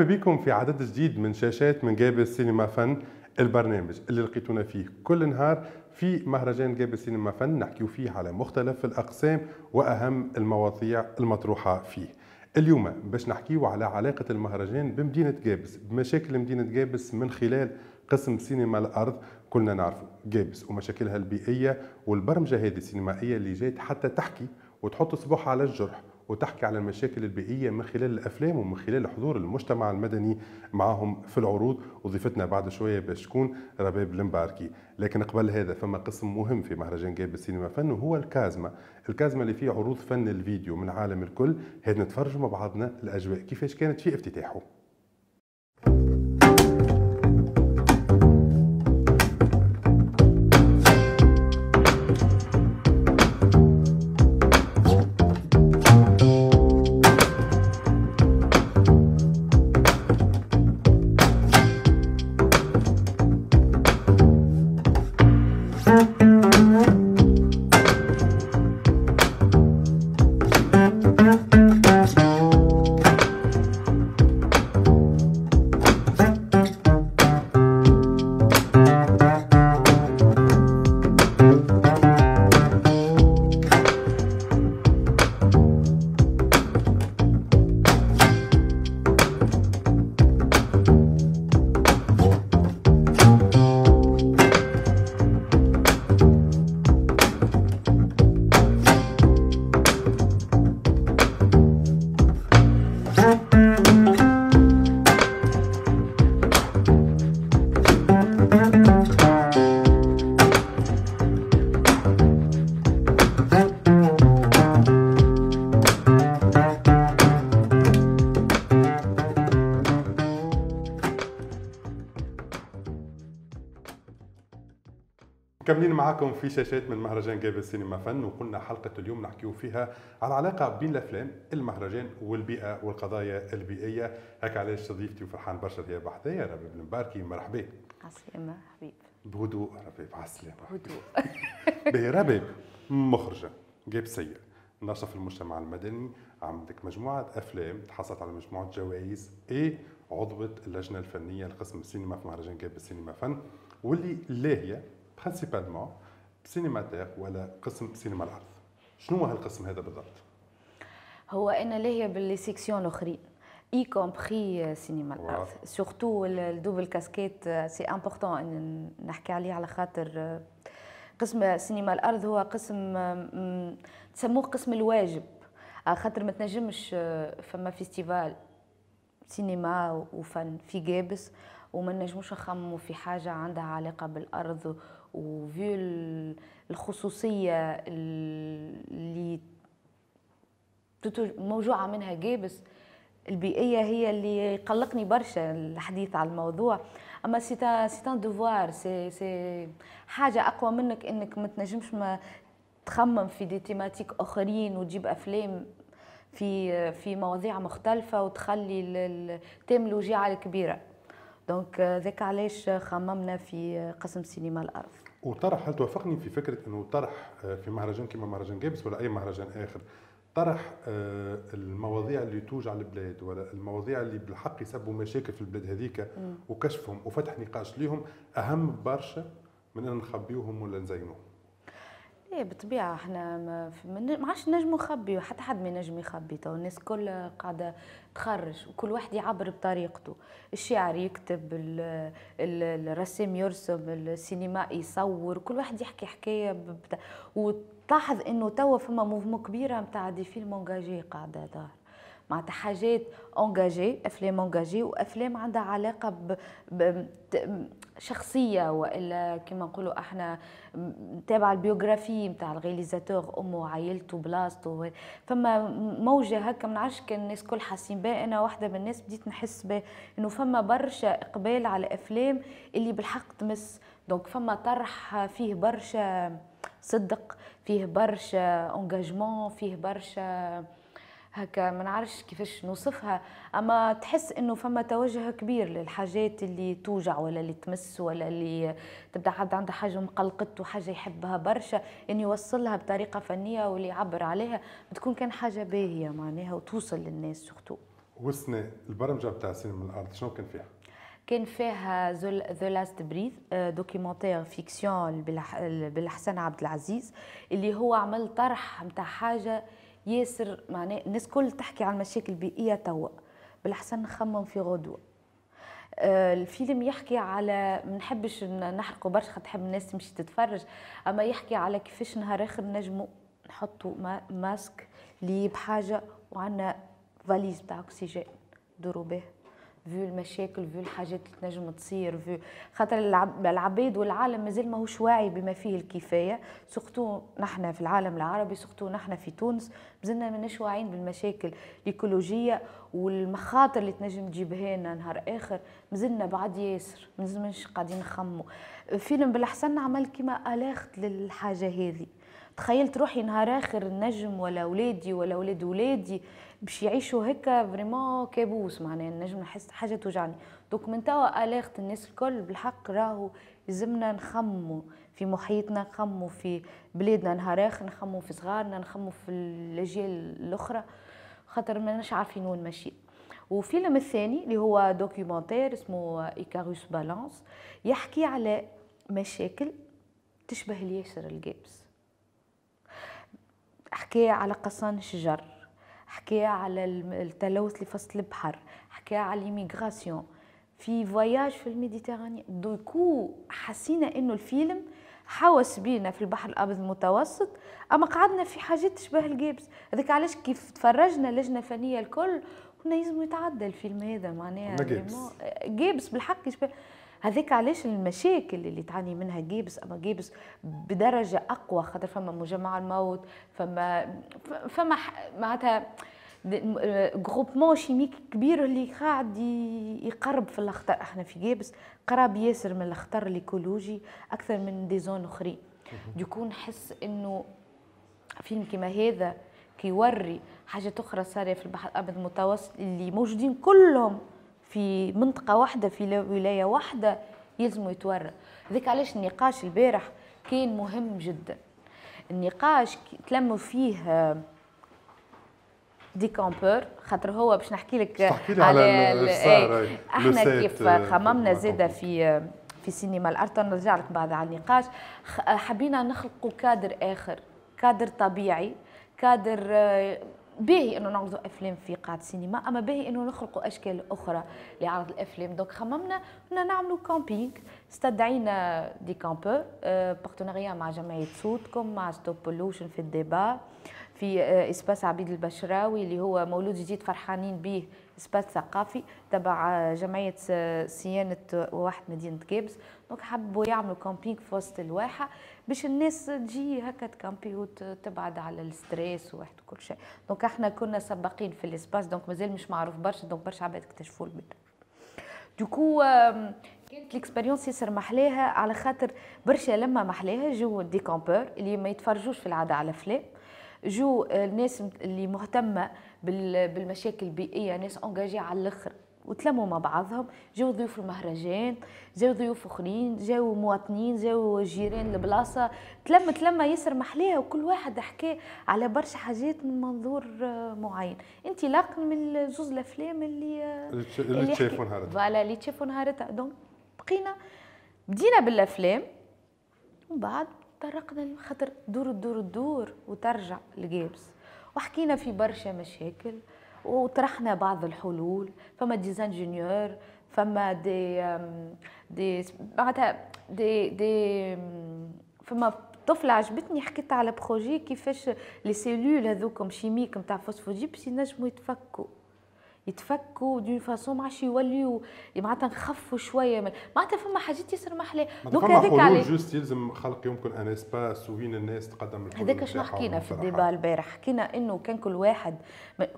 مرحبا بكم في عدد جديد من شاشات من جابس سينما فن البرنامج اللي لقيتونا فيه كل نهار في مهرجان جابس سينما فن نحكيو فيه على مختلف الأقسام وأهم المواضيع المطروحة فيه. اليوم باش نحكيو على علاقة المهرجان بمدينة جابس بمشاكل مدينة جابس من خلال قسم سينما الأرض. كلنا نعرفوا جابس ومشاكلها البيئية والبرمجة هذه السينمائية اللي جات حتى تحكي وتحط صبوحها على الجرح. وتحكي على المشاكل البيئية من خلال الأفلام ومن خلال حضور المجتمع المدني معهم في العروض. وضيفتنا بعد شوية باش تكون رباب المباركي لكن قبل هذا فما قسم مهم في مهرجان جاب السينما فن وهو الكازما. الكازما اللي فيه عروض فن الفيديو من عالم الكل. هذا نتفرجوا مع بعضنا الأجواء كيفاش كانت في افتتاحه. مكملين معاكم في شاشات من مهرجان جاب السينما فن وقلنا حلقة اليوم نحكيو فيها على العلاقة بين الأفلام المهرجان والبيئة والقضايا البيئية. هيك علاش ضيفتي وفرحان برشا هي بحذايا ربيب المباركي مرحبا. عسلامة حبيب. بهدوء ربيب عسلامة هدوء باهي ربيب مخرجة جاب سيء. ناشطة في المجتمع المدني عندك مجموعة أفلام تحصلت على مجموعة جوائز إيه عضوة اللجنة الفنية لقسم السينما في مهرجان جاب السينما فن واللي لاهية principalement cinémathèque ولا قسم سينما الأرض شنو هو هالقسم هذا بالضبط هو أنا لاهيه باللي sections الاخرين y compris سينما الأرض surtout ال double casquette c'est important ان نحكي عليه على خاطر قسم سينما الأرض هو قسم تسموه قسم الواجب على خاطر ما تنجمش فما festival سينما وفن في جابس وما نجموش نخمموا في حاجة عندها علاقة بالأرض و vu الخصوصية اللي موجوعة منها جابس البيئية هي اللي يقلقني برشا الحديث على الموضوع. أما c'est c'est devoir c'est c'est حاجة أقوى منك إنك ما تنجمش ما تخمم في des thématiques آخرين وتجيب أفلام في في مواضيع مختلفة وتخلي التيمولوجيا على كبيرة. donc ذاك علاش خممنا في قسم سينما الأرض؟ وطرح هل توافقني في فكرة إنه طرح في مهرجان كما مهرجان جابس ولا أي مهرجان آخر طرح المواضيع اللي توجع البلاد ولا المواضيع اللي بالحق يسببوا مشاكل في البلاد هذيك وكشفهم وفتح نقاش ليهم أهم برشا من أن نخبيوهم ولا نزينوهم. إيه بالطبيعة إحنا ما عادش نجموا نخبيو حتى حد ما ينجم يخبي تو الناس كل قاعدة تخرج وكل واحد يعبر بطريقته. الشاعر يكتب الرسام يرسم السينمائي يصور كل واحد يحكي حكاية. وتلاحظ إنه توا فما mouvement كبيرة نتاع des films engagés قاعدة دار. معناتها حاجات engagées أفلام engagés وأفلام عندها علاقة ب... ب... شخصية وإلا كما نقولوا إحنا نتابع ال biographie نتاع ال réalisateur أمه وعائلته بلاصته فما موجة هكا ما نعرفش كان الناس كل حاسين بها. أنا واحدة من الناس بديت نحس به إنه فما برشا إقبال على أفلام اللي بالحق تمس. donc فما طرح فيه برشا صدق فيه برشا engagement فيه برشا هكا ما نعرفش كيفاش نوصفها أما تحس إنه فما توجه كبير للحاجات اللي توجع ولا اللي تمس ولا اللي تبدأ حد عنده حاجة مقلقته حاجة يحبها برشا انه يوصلها بطريقة فنية واللي يعبر عليها تكون كان حاجة باهية معناها وتوصل للناس surtout والسنة البرمجة بتاع سينما الأرض شنو كان فيها؟ كان فيها The Last Breath documentaire fiction بالحسن عبد العزيز اللي هو عمل طرح نتاع حاجة ياسر معناه الناس كل تحكي عن المشاكل البيئيه توا بالحسن نخمم في غدوة. آه، الفيلم يحكي على ما نحبش نحرقه برشا خاطر تحب الناس تمشي تتفرج أما يحكي على كيفاش نهار آخر نجموا نحطوا ماسك اللي بحاجه وعندنا فاليز بتاع أكسجين دوروا به. vu المشاكل vu الحاجات اللي تنجم تصير vu خاطر العباد والعالم مازال ماهوش واعي بما فيه الكفايه surtout نحن في العالم العربي surtout نحن في تونس مازلنا ماناش واعيين بالمشاكل الايكولوجيه والمخاطر اللي تنجم تجيبها لنا نهار اخر مازلنا بعد ياسر مازلناش قاعدين نخمموا فيلم بالاحسن عمل كيما alerte للحاجه هذه تخيلت روحي نهار آخر النجم ولا ولادي ولا ولاد ولادي باش يعيشوا هكا vraiment كابوس معناها النجم نحس حاجة توجعني. donc من توا alerte الناس الكل بالحق راهو لازمنا نخمو في محيطنا نخمو في بلادنا نهار آخر نخمو في صغارنا نخمو في الأجيال الأخرى خاطر ماناش عارفين وين ماشي. وفيلم الثاني اللي هو documentaire اسمه ايكاروس balance يحكي على مشاكل تشبه الياسر لجيبس حكى على قصان الشجر حكى على التلوث لفصل البحر حكى على l'immigration في voyage في ال Méditerranée donc حسينا إنه الفيلم حوس بينا في البحر الأبيض المتوسط أما قعدنا في حاجات تشبه لجيبس. هذاك علاش كيف تفرجنا لجنة فنية الكل كنا لازم يتعدى الفيلم هذا معناها جيبس بالحق يشبه هذاك علاش المشاكل اللي تعاني منها جيبس أما جيبس بدرجة أقوى خاطر فما مجمع الموت فما فما معناتها groupement chimique كبير اللي قاعد يقرب في الأخطار. إحنا في جيبس قراب ياسر من الأخطار ال écologiques أكثر من des zones أخرين. donc نحس إنه فيلم كما هذا كي يوري حاجة أخرى صارت في البحر الأبيض المتوسط اللي موجودين كلهم في منطقة واحدة في ولاية واحدة يلزموا يتورى هذيك علاش النقاش البارح كان مهم جدا. النقاش تلموا فيه des campeurs خاطر هو باش نحكي لك على, على إيه إحنا كيف خممنا زادة في في سينما ال art نرجع لك بعد على النقاش. حبينا نخلقوا كادر آخر كادر طبيعي كادر باهي أنه نعرضوا أفلام في قاعة سينما أما باهي أنه نخلقوا أشكال أخرى لعرض الأفلام. donc خممنا انه نعملوا camping استدعينا des campeurs partenariat مع جمعية صوتكم مع Stop Pollution في الديبا في espace عبيد البشراوي اللي هو مولود جديد فرحانين به espace ثقافي. تبع جمعية صيانة واحة مدينة ڨابس donc حبوا يعملوا camping في وسط الواحة باش الناس تجي هكا تcampi وتبعد على ال stress وواحد وكل شيء. donc إحنا كنا سباقين في ال espace donc مازال مش معروف برشا donc برشا عباد اكتشفوا البيت donc كانت ال expérience ياسر محلاها؟ على خاطر برشا لما محلاها جو des campeurs اللي ما يتفرجوش في العادة على افلام جو الناس اللي مهتمة بالمشاكل البيئية ناس engagés على الآخر وتلموا مع بعضهم. جاو ضيوف المهرجان جاو ضيوف أخرين جاو مواطنين جاو جيران البلاصة. تلم تلم ياسر محليها وكل واحد حكى على برشا حاجات من منظور معين. انطلاقا من زوز الأفلام اللي اللي تشافوا نهارتها. voilà اللي تشافوا نهارتها. donc بقينا بدينا بالأفلام ومن بعد طرقنا خاطر دور الدور الدور وترجع لجيبس. وحكينا في برشا مشاكل وطرحنا بعض الحلول. فما des ingénieurs فما دي دي معناتها دي دي فما طفلة عجبتني حكيت على projet كيفاش les cellules هذوكم chimiques نتاع فوسفوجيبس ينجموا يتفكوا. يتفكوا d'une façon ما عادش يوليو معناتها نخفوا شوية من... معناتها فما حاجات ياسر محلاه donc هذاك عليه juste يلزم خلق يمكن ان espace وين الناس تقدم هذاك شنو حكينا في الديبا البارح؟ حكينا إنه كان كل واحد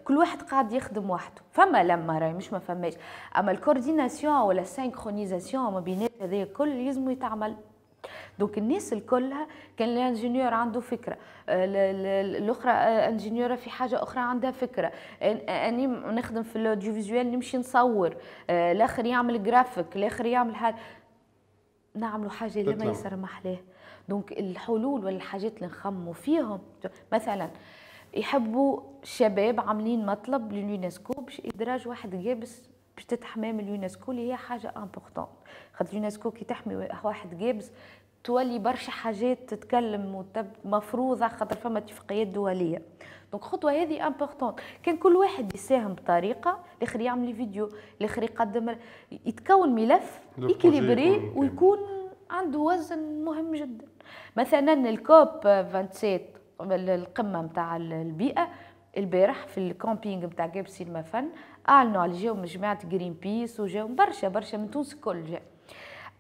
كل واحد قاعد يخدم وحده. فما لما راهي مش ما فماش. أما ال coordination ولا ال synchronisation ما بين هذا الكل لازم يتعمل. donc الناس الكلها كان ال ingénieur عنده فكرة الأخرى ingénieur ة في حاجة أخرى عندها فكرة. آني نخدم في ال audiovisuel نمشي نصور الآخر يعمل جرافيك الآخر يعمل حاجة. نعملوا حاجة لما يسر محلاه donc الحلول والحاجات اللي نخموا فيهم مثلا يحبوا الشباب عاملين مطلب لليونسكو باش إدراج واحة ڨابس باش تتحمى من اليونسكو اللي هي حاجة importante خاطر اليونسكو كي تحمي واحة ڨابس تولي برشا حاجات تتكلم مفروضة خاطر فما اتفاقيات دولية. donc الخطوه هذه importante كان كل واحد يساهم بطريقة الآخر يعمل فيديو الآخر يقدم يتكون ملف équilibré ويكون عنده وزن مهم جدا. مثلا ال COP 27 القمة نتاع البيئة البارح في ال camping نتاع ڨابس سينما فن اعلنوا على جاو من جماعة جرين بيس وجاو برشا برشا من تونس الكل جا.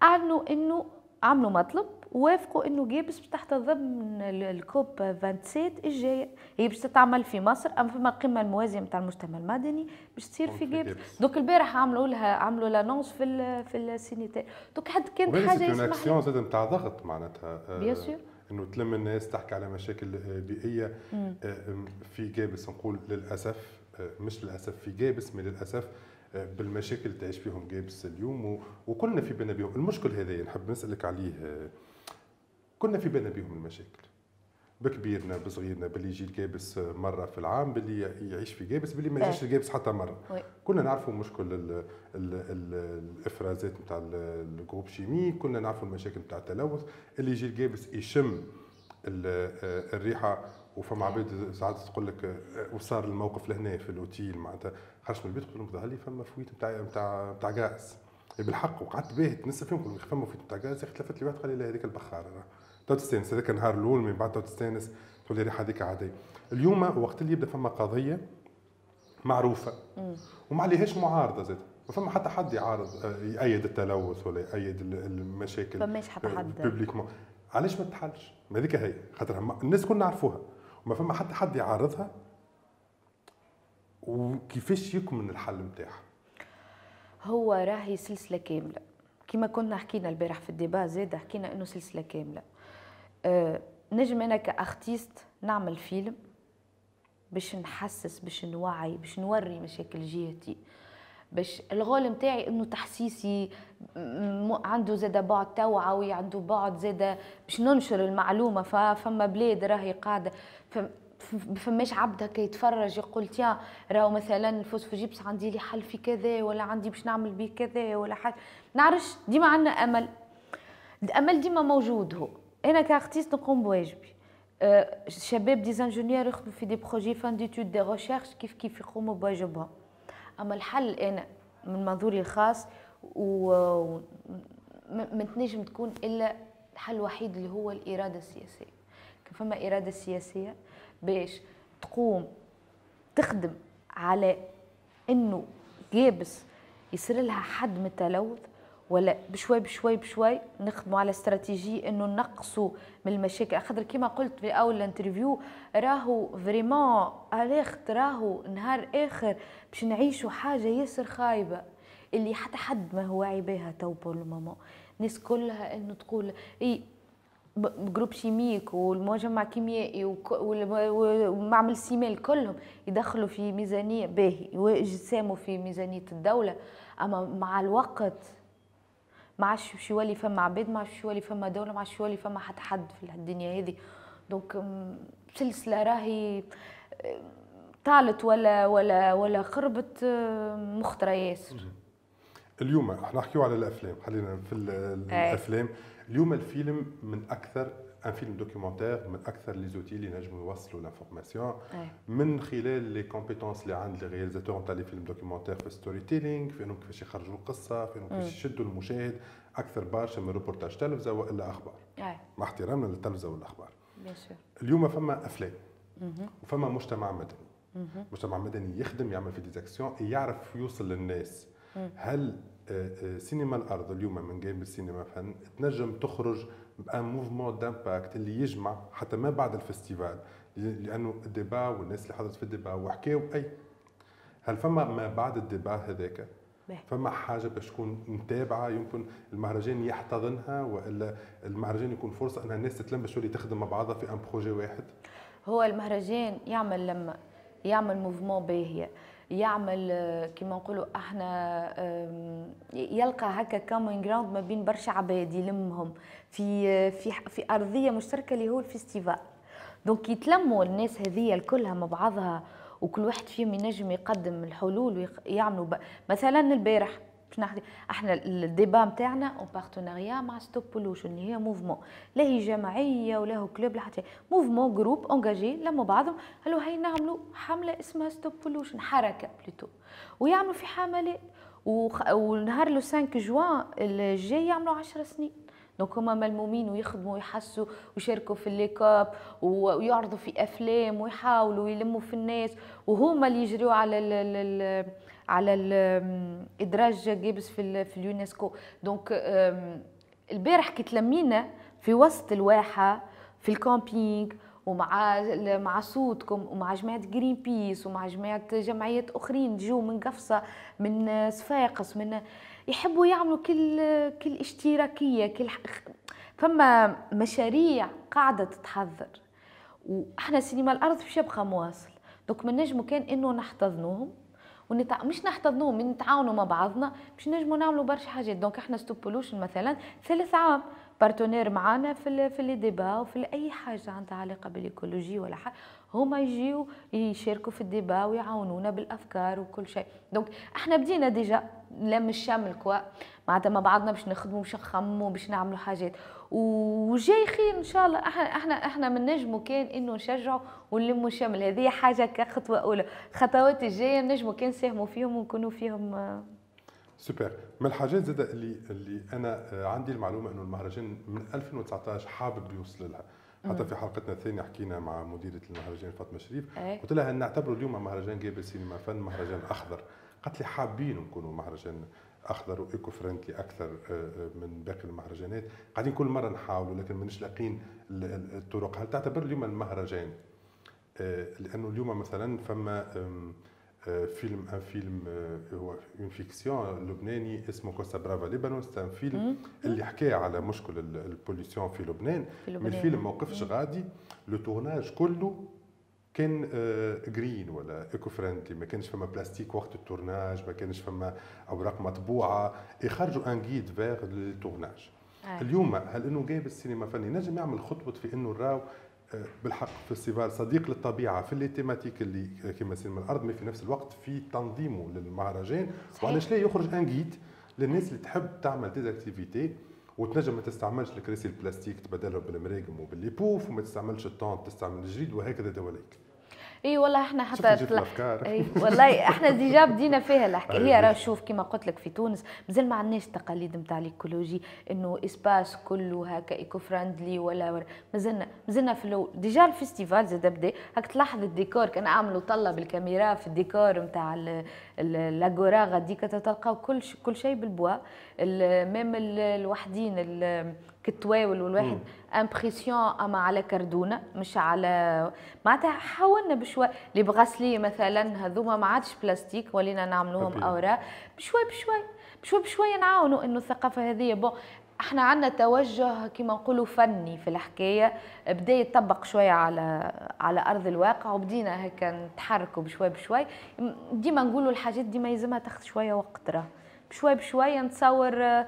اعلنوا إنه عملوا مطلب ووافقوا إنه جيبس باش تحت ضمن ال COP 27 الجاية. هي باش تتعمل في مصر أما فما القمه الموازيه نتاع المجتمع المدني باش تصير في جيبس donc البارح عملوا لها عملوا l'annonce في ال في ال site-là donc حد كانت حاجة اسمها اكسيون زاد نتاع ضغط معناتها bien sûr إنه تلم الناس تحكي على مشاكل بيئية مم. في جابس نقول للأسف. مش للأسف في جابس من للأسف بالمشاكل اللي تعيش فيهم جابس اليوم وكلنا في بالنا بهم المشكل هذا نحب نسألك عليه كنا في بالنا بهم المشاكل. بكبيرنا بصغيرنا باللي يجي الجابس مرة في العام باللي يعيش في جابس باللي ما يجيش الجابس حتى مرة. oui. كنا نعرفوا مشكل ال ال ال الإفرازات نتاع ال groupe chimique كنا نعرفوا المشاكل نتاع التلوث. اللي يجي لجابس يشم الريحة وفما عباد ساعات تقول لك وصار الموقف لهنا في الأوتيل معناتها. خرج من البيت قلت لهم ظهر لي فما fuite نتاع نتاع نتاع غاز. بالحق وقعدت باهت نسأل فيهم فما fuite نتاع غاز؟ التفت لي واحد قال لي لا هذيك البخارة. تو تستانس هذاك النهار الأول من بعد تو تستانس تقول لي الريحه هذيك عادية. اليوم وقت اللي يبدأ فما قضية معروفة. وما عليهاش معارضة زاد. ما فما حتى حد يعارض يأيد التلوث ولا يأيد المشاكل فماش حتى حد. publiquement علاش ما تحلش؟ ما هذيك هي. خاطر الناس كلنا نعرفوها. وما فما حتى حد يعارضها. وكيفاش يكمن الحل نتاعها هو راهي سلسلة كاملة. كما كنا حكينا البارح في ال débat زاد حكينا إنه سلسلة كاملة. أه نجم أنا ك artiste نعمل فيلم باش نحسس باش نوعي باش نوري مشاكل جهتي. باش ال rôle نتاعي إنه تحسيسي عنده زاد بعد توعوي عنده بعد زاد باش ننشر المعلومة. فما بلاد راهي قاعدة فماش عبد هكا يتفرج يقول تيا راهو مثلا ال phosphogypse عندي لي حل في كذا ولا عندي باش نعمل به كذا ولا حاجة. نعرفش ديما عندنا أمل. الأمل ديما موجود هو. أنا ك artiste نقوم بواجبي. الشباب أه des ingénieurs يخدموا في des projets fin d'études des recherches كيف كيف يقوموا بواجبهم. أما الحل أنا من منظوري الخاص و ما تنجم تكون إلا الحل الوحيد اللي هو الإرادة السياسية. فما إرادة سياسية باش تقوم تخدم على إنه يابس يصير لها حد من التلوث ولا بشوي بشوي بشوي نخدموا على استراتيجية إنه نقصوا من المشاكل. خاطر كما قلت في أول انترفيو راهو vraiment اليخت راهو نهار آخر باش نعيشوا حاجة ياسر خايبة اللي حتى حد ما هو واعي بها تو الناس كلها إنه تقول إي groupe chimique والمجمع كيميائي ومعمل ciment كلهم يدخلوا في ميزانية باهي يساهموا في ميزانية الدولة. أما مع الوقت ما عادش باش يولي فما عباد ما عادش يولي فما دولة ما عادش يولي فما حتى حد في الدنيا هذه donc سلسلة راهي طالت ولا ولا ولا خربت مخطره ياسر. اليوم إحنا نحكيو على الأفلام خلينا في الأفلام. اليوم الفيلم من أكثر un film documentaire من أكثر les outils اللي نجموا يوصلوا l'information من خلال les compétences اللي عند les réalisateurs نتاع les films documentaires في storytelling في انهم كيفاش يخرجوا القصة في انهم كيفاش يشدوا المشاهد. أكثر برشا من روبورتاج تلفزة وإلا أخبار. مع احترامنا للتلفزة والأخبار. اليوم فما أفلام. وفما مجتمع مدني. مجتمع مدني يخدم يعمل في des actions يعرف يوصل للناس. هل آه، آه، سينما الأرض اليوم من جانب السينما فن تنجم تخرج ب un mouvement d'impact اللي يجمع حتى ما بعد ال festival لأنه ال débat والناس اللي حضرت في ال débat وحكاو أي. هل فما ما بعد ال débat هذاك؟ فما حاجة باش تكون متابعة؟ يمكن المهرجان يحتضنها وإلا المهرجان يكون فرصة أنها الناس تتلم باش تخدم مع بعضها في un projet واحد؟ هو المهرجان يعمل لما يعمل mouvement باهيه يعمل كما نقولوا إحنا يلقى هكا common ground ما بين برشا عباد يلمهم في في في أرضية مشتركة اللي هو ال festival donc يتلموا الناس هذه كلها مع بعضها وكل واحد فيهم ينجم يقدم الحلول ويعملوا. مثلا البارح باش نحكي إحنا ال débat نتاعنا en partenariat مع Stop Pollution اللي هي mouvement. لا هي جمعيه ولا هو club لا حتى mouvement groupe engagé لما بعضهم. قالوا هي نعملوا حملة اسمها Stop Pollution حركة plutôt. ويعملوا في حملات. ونهار لو 5 جوان الجاي يعملوا 10 سنين. donc هما ملمومين ويخدموا ويحسوا ويشاركوا في الليكاب ويعرضوا في أفلام ويحاولوا يلموا في الناس. وهما اللي يجريوا على ال ال على إدراج جابس في, في اليونسكو. donc البارح كي تلمينا في وسط الواحة في ال camping ومع مع صوتكم ومع جماعة Greenpeace ومع جماعة جمعيات أخرين جو من قفصة من صفاقس من يحبوا يعملوا كل كل اشتراكية كل فما مشاريع قاعدة تتحضر. وإحنا سينما الأرض باش يبقى مواصل. donc ما نجمو كان إنه نحتضنوهم ونتع... مش نحتضنوهم نتعاونوا مع بعضنا باش نجموا نعملوا برشا حاجات. donc إحنا Stop Pollution مثلا ثلاث عام partenaire معانا في في les débats وفي أي حاجة عندها علاقة بال écologie ولا حاجة هما يجيو يشاركوا في ال débat ويعاونونا بالأفكار وكل شيء. donc إحنا بدينا déjà لم الشمل quoi. معناتها مع بعضنا باش نخدموا باش نخمموا باش نعملوا حاجات. وجاي خير إن شاء الله. إحنا إحنا إحنا ما نجموا كان انه نشجعوا ونلموا شمل هذه حاجة كخطوة أولى. خطوات الجاية نجموا كان نساهموا فيهم ونكونوا فيهم آه، سوبر. من الحاجات زاد اللي اللي أنا آه، عندي المعلومة إنه المهرجان من 2019 حابب يوصل لها. حتى في حلقتنا الثانية حكينا مع مديرة المهرجان فاطمة شريف. إيه. قلت لها نعتبره اليوم مهرجان جابس سينما فن مهرجان أخضر. قالت لي حابين نكونوا مهرجان اخضر و eco-friendly أكثر آه، آه، من باقي المهرجانات. قاعدين كل مرة نحاولوا لكن مانيش لاقين الطرق. هل تعتبر اليوم المهرجان؟ لأنه اليوم مثلا فما فيلم un film هو une fiction لبناني اسمه Costa Brava Lebanon c'est un film اللي حكى على مشكل ال pollution في لبنان. من الفيلم ما وقفش غادي le tournage كله كان green ولا eco-friendly ما كانش فما بلاستيك وقت ال tournage ما كانش فما أوراق مطبوعة. يخرجوا un guide vert لل tournage اليوم هل إنه قابس سينما فن؟ نجم يعمل خطوة في إنه الراو بالحق festival صديق للطبيعة في les thématiques اللي كما سينما الأرض ما في نفس الوقت في تنظيمه للمهرجان. وعلاش لا يخرج un guide للناس اللي تحب تعمل des activités وتنجم ما تستعملش الكراسي البلاستيك تبدلها بالمراقم وبالليبوف وما تستعملش الطون تستعمل الجريد وهكذا دواليك. إي والله إحنا حتى طلع إي والله إحنا déjà بدينا فيها الحكاية هي راه شوف كما قلت لك في تونس مازال ما عندناش التقاليد نتاع ال écologie إنه إسباس كله هكا eco-friendly ولا مازلنا مازلنا في الأول. déjà ال festival زاد بدا هاك تلاحظ الديكور كان عملوا طلة بالكاميرا في الديكور نتاع l'Agora غاديك تلقاو كل كل شيء بال bois. même الوحدين كتواول والواحد. impression أما على كردونة مش على معناتها حاولنا بشوي. les bracelets مثلا هذوما ما عادش بلاستيك ولينا نعملوهم أوراق. بشوي بشوي. بشوي بشوي نعاونوا إنه الثقافة هذه bon إحنا عندنا توجه كما نقولوا فني في الحكاية. بدا يطبق شوية على على أرض الواقع وبدينا هيك نتحركوا بشوي بشوي. ديما نقولوا الحاجات ديما يلزمها تاخذ شوية وقت راه. بشوي بشوي نتصور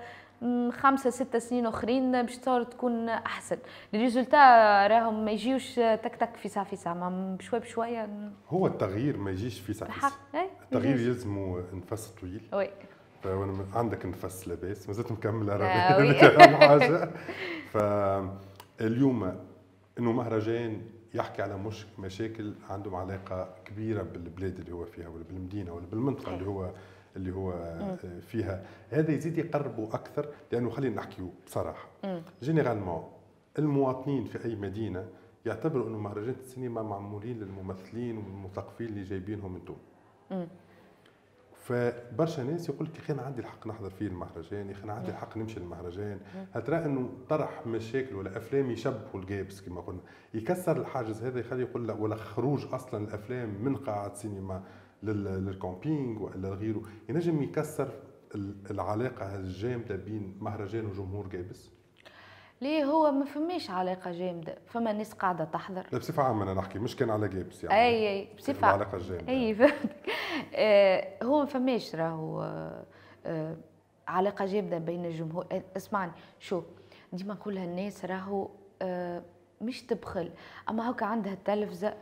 خمسة ستة سنين أخرين باش تكون أحسن. ال résultats راهم ما يجيوش تك تك في ساعه في ساعه بشوي بشويه هو التغيير ما يجيش في ساعه في ساعه التغيير يلزمه نفس طويل. oui. وأنا عندك نفس لاباس مازلت مكمله اهم حاجة. فاليوم إنه مهرجان يحكي على مش مشاكل عندهم علاقة كبيرة بالبلاد اللي هو فيها ولا بالمدينة ولا بالمنطقة اللي هو اللي هو آه، فيها. هذا يزيد يقربوا أكثر لأنه خلينا نحكيو بصراحة. généralement المواطنين في أي مدينة يعتبروا إنه مهرجانات السينما معمولين للممثلين والمثقفين اللي جايبينهم من تونس فبرشا ناس يقول لك أنا عندي الحق نحضر فيه المهرجان يا أخي أنا عندي الحق نمشي للمهرجان هترى إنه طرح مشاكل ولا أفلام يشبهوا لقابس كما قلنا. يكسر الحاجز هذا يخلي يقول لك ولا خروج أصلا الأفلام من قاعة سينما للكومبينغ ولا لغيره. ينجم يكسر العلاقة الجامدة بين مهرجان وجمهور جابس ليه هو ما فماش علاقة جامدة فما ناس قاعدة تحضر. لا بصفة عامة أنا نحكي مش كان على جابس يعني. أي أي بصفة العلاقة الجامدة. أي فهمتك. هو ما فماش راهو آه علاقة جامدة بين الجمهور آه، اسمعني شو ديما نقولها الناس راهو آه مش تبخل. أما هكا عندها التلفزة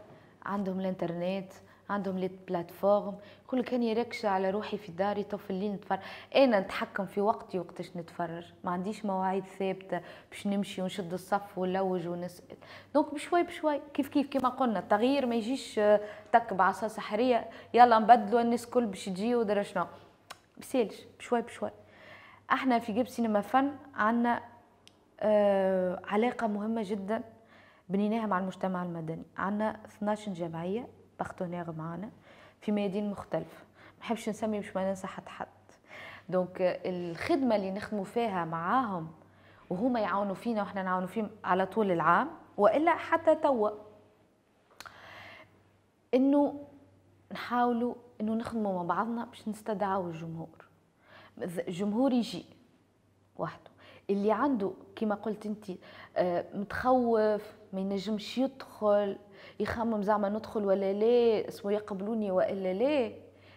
عندهم الإنترنت عندهم les plateformes كل كان يركش على روحي في داري في الليل نتفرج. أنا نتحكم في وقتي وقتاش نتفرج. ما عنديش مواعيد ثابتة باش نمشي ونشد الصف ونلوج ونسأل. donc بشوي بشوي كيف كيف كما قلنا التغيير ما يجيش آه، تك بعصا سحرية يلا نبدلوا الناس كل باش يجي ودرا شنو. بسالش بشوي بشوي. إحنا في قابس سينما فن عندنا آه علاقة مهمة جدا بنيناها مع المجتمع المدني. عندنا 12 جمعية partenaires معنا في ميادين مختلفة. ما نحبش نسمي باش ما ننسى حد حد. donc الخدمة اللي نخدموا فيها معاهم وهما يعاونوا فينا وإحنا نعاونوا فيهم على طول العام وإلا حتى توا. إنه نحاولوا إنه نخدموا مع بعضنا باش نستدعوا الجمهور. الجمهور يجي وحده. اللي عنده كما قلت انت آه، متخوف ما ينجمش يدخل. يخمم زعما ندخل ولا لا اسمه يقبلوني وإلا لا.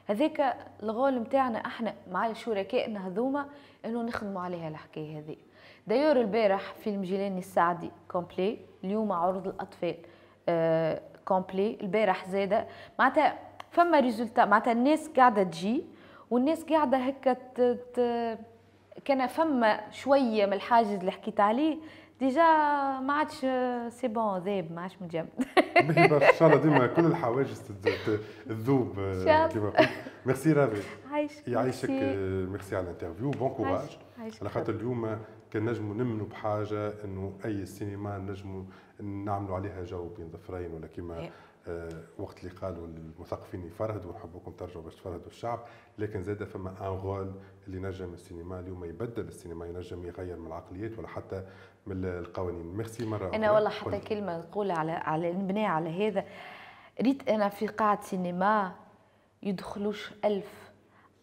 هذاك الغول نتاعنا إحنا مع شركائنا هذوما إنه نخدموا عليها الحكاية هذه d'ailleurs البارح فيلم جيلاني السعدي complet اليوم عرض الأطفال آه complet. البارح زاده. معناتها فما résultat معناتها الناس قاعدة تجي والناس قاعدة هكا كان فما شوية من الحاجز اللي حكيت عليه déjà ما عادش c'est bon ذاب ما عادش متجمد ان شاء الله ديما كل الحواجز تذوب كما قلت. ميرسي رابي عايشك يعيشك ميرسي. على ال interview. bon courage على خاطر اليوم كان نجموا نمنوا بحاجة إنه أي سينما نجموا نعملوا عليها جو بين ظفرين ولا كما إيه. آه، وقت اللي قالوا المثقفين يفرهدوا ونحبوكم ترجعوا باش تفرهدوا الشعب لكن زاد فما un rôle اللي نجم السينما اليوم يبدل السينما ينجم يغير من العقليات ولا حتى من القوانين. ميرسي مرة أنا والله حتى كلمة نقولها على على نبني على هذا. ريت أنا في قاعة سينما يدخلوش ألف.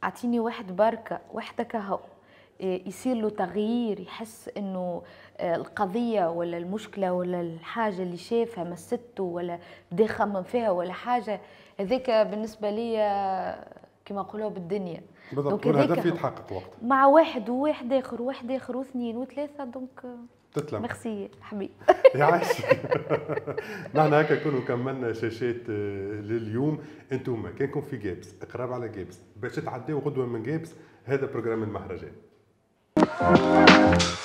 أعطيني واحد بركة واحدة كهو يصير له تغيير يحس إنه آه، القضية ولا المشكلة ولا الحاجة اللي شافها مسته ولا بدا يخمم فيها ولا حاجة هذاك بالنسبة لي كما نقولوا بالدنيا. بالضبط والهدف يتحقق وقت. مع واحد وواحد آخر وواحد آخر واثنين وثلاثة donc تسلم. ميرسي حبيبي. يعيشك نحن هكا نكونوا كملنا شاشات آه، لليوم. أنتم كانكم في قابس قراب على قابس باش تعديوا غدوة من قابس هذا بروجرام المهرجان. Thank you.